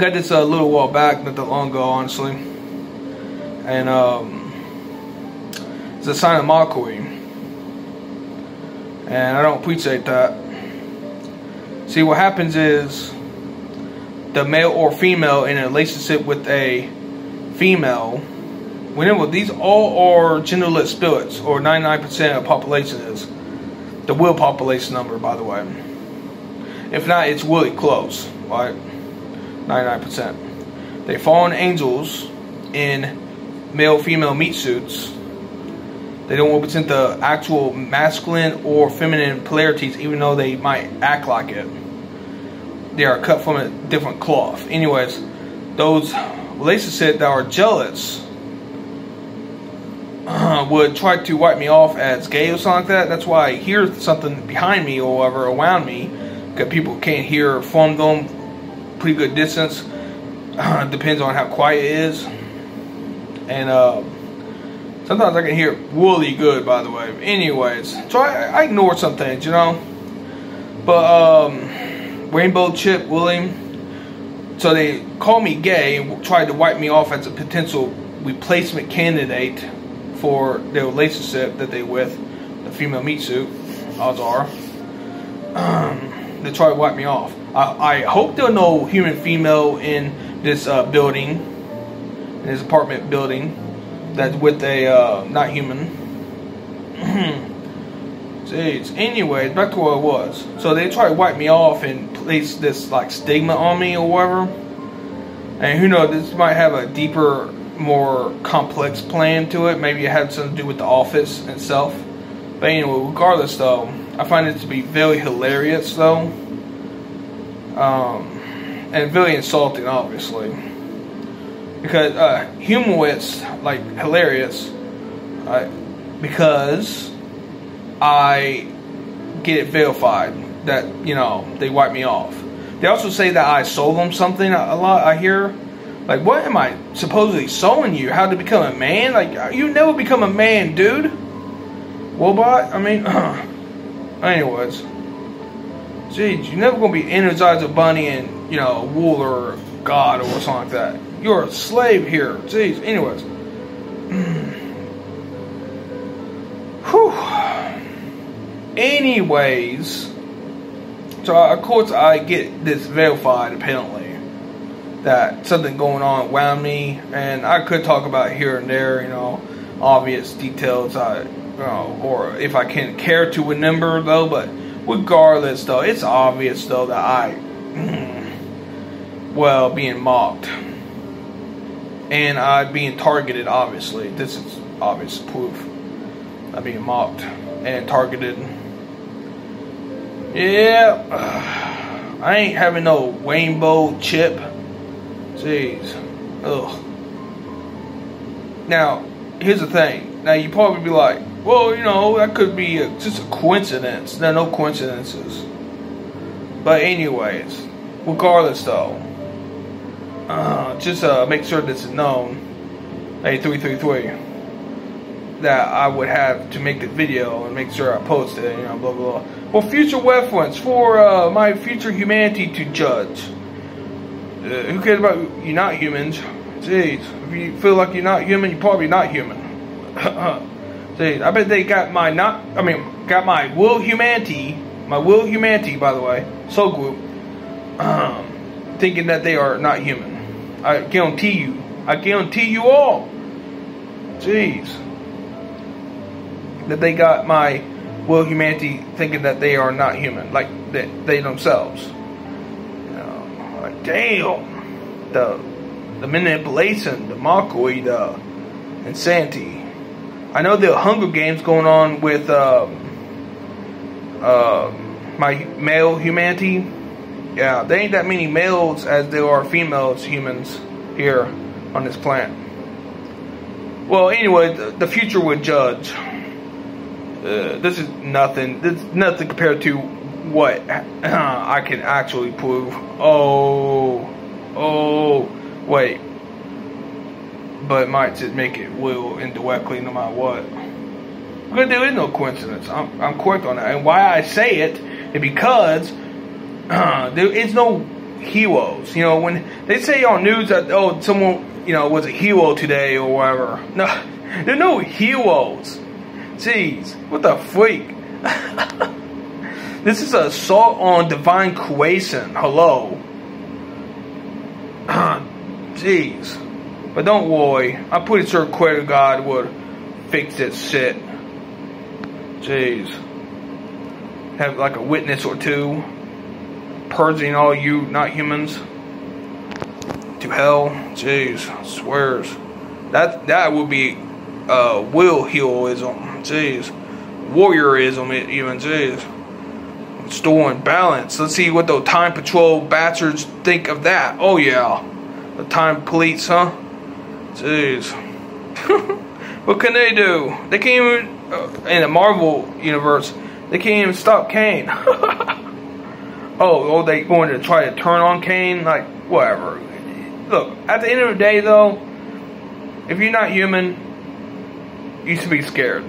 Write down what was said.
got this a uh, little while back, not that long ago, honestly. And um, it's a sign of mockery. And I don't appreciate that. See, what happens is the male or female in a relationship with a female Remember, these all are genderless spirits, or 99% of the population is. The will population number, by the way. If not, it's really close, right? 99%. They fallen angels in male female meat suits. They don't represent the actual masculine or feminine polarities, even though they might act like it. They are cut from a different cloth. Anyways, those relationships that are jealous uh, would try to wipe me off as gay or something like that. That's why I hear something behind me or whatever around me, because people can't hear from them pretty good distance. Depends on how quiet it is, and uh, sometimes I can hear really good. By the way, anyways, so I, I ignore some things, you know. But um, Rainbow Chip William, so they called me gay and tried to wipe me off as a potential replacement candidate for their relationship that they with the female meat suit, odds are. Um, they try to wipe me off. I, I hope there are no human female in this uh, building, in this apartment building, that's with a uh, not human. Jeez. Anyways, back to where I was. So they try to wipe me off and place this like stigma on me or whatever. And who knows, this might have a deeper more complex plan to it. Maybe it had something to do with the office itself. But anyway, regardless though, I find it to be very hilarious though. Um, and very insulting, obviously. Because uh, humorous, like hilarious, uh, because I get it verified that, you know, they wipe me off. They also say that I sold them something a lot, I hear like, what am I supposedly selling you? How to become a man? Like, you never become a man, dude. Robot? I mean, uh, anyways. Jeez, you're never gonna be energized Energizer Bunny and, you know, Wool or God or something like that. You're a slave here. Jeez, anyways. Whew. Anyways, so uh, of course I get this verified apparently that something going on around me, and I could talk about here and there, you know, obvious details, I, you know, or if I can care to remember though. But regardless, though, it's obvious though that I, well, being mocked, and I being targeted. Obviously, this is obvious proof. I'm being mocked and targeted. Yeah, I ain't having no rainbow chip Jeez. Ugh. Now, here's the thing. Now, you probably be like, well, you know, that could be a, just a coincidence. There no coincidences. But, anyways, regardless, though, uh, just uh, make sure that's known, A333, that I would have to make the video and make sure I post it, you know, blah, blah, blah. For future reference, for uh, my future humanity to judge. Uh, who cares about you not humans? Jeez, if you feel like you're not human, you're probably not human. Jeez, I bet they got my not, I mean, got my will humanity, my will humanity, by the way, soul group, um, thinking that they are not human. I guarantee you, I guarantee you all. Jeez, that they got my will humanity thinking that they are not human, like that they themselves damn, the the manipulation, the mockery, the insanity. I know the Hunger Games going on with uh, uh, my male humanity. Yeah, there ain't that many males as there are females humans here on this planet. Well, anyway, the, the future would judge. Uh, this is nothing. This is nothing compared to what I can actually prove. Oh, oh, wait. But might just make it will indirectly no matter what. Because there is no coincidence. I'm, I'm correct on that. And why I say it is because there is no heroes. You know, when they say on news that oh someone you know was a hero today or whatever. No, there are no heroes. Jeez, what the freak? this is a assault on divine creation. Hello. Jeez. But don't worry. I'm pretty sure Creator God would fix this shit. Jeez. Have like a witness or two purging all you not humans to hell. Jeez, swears. That that would be uh, will heroism. Jeez, warriorism even. Jeez, storing balance. Let's see what the time patrol bastards think of that. Oh yeah, the time police, huh? Jeez. what can they do? They can't even uh, in the Marvel universe. They can't even stop Kang. oh, oh, they going to try to turn on Kang? Like whatever. Look, at the end of the day, though, if you're not human, you should be scared.